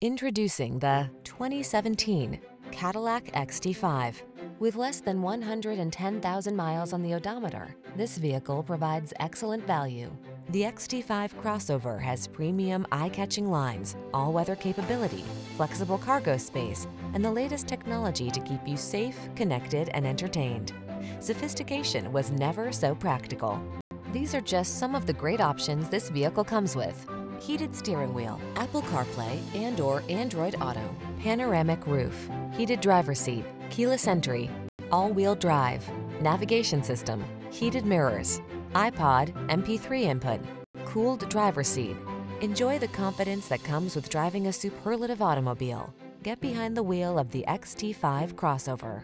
Introducing the 2017 Cadillac XT5. With less than 110,000 miles on the odometer, this vehicle provides excellent value. The XT5 crossover has premium eye-catching lines, all-weather capability, flexible cargo space, and the latest technology to keep you safe, connected, and entertained. Sophistication was never so practical. These are just some of the great options this vehicle comes with heated steering wheel, Apple CarPlay and or Android Auto, panoramic roof, heated driver seat, keyless entry, all-wheel drive, navigation system, heated mirrors, iPod, MP3 input, cooled driver seat. Enjoy the confidence that comes with driving a superlative automobile. Get behind the wheel of the XT5 crossover.